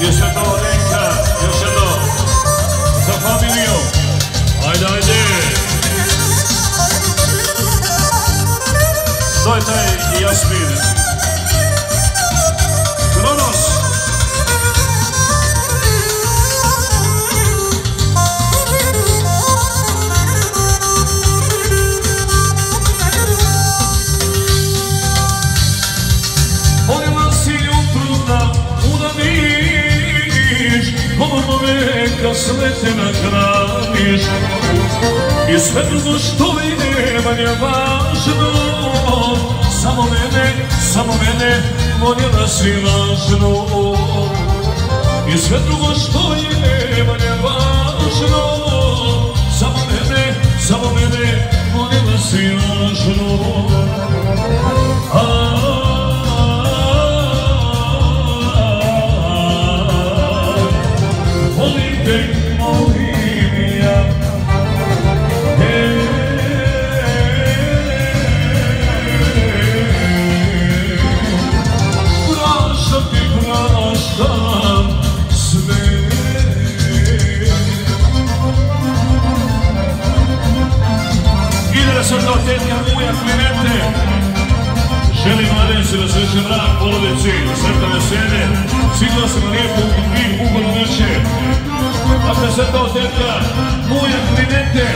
Još je to Lenka, još jedno za familiju. neka slete na graniš. I sve drugo što vidim je važno. Samo mene, samo mene, volje da si važno I sve drugo što vidim je važno. Samo mene, samo mene, volje da si važno posebno tetka Uja Klinete. Želim Mladenci da sreće mrak, polodici, srta veselje, sigurno sam lijepo i ugodno večer. A se srta od tetka Uja Klinete.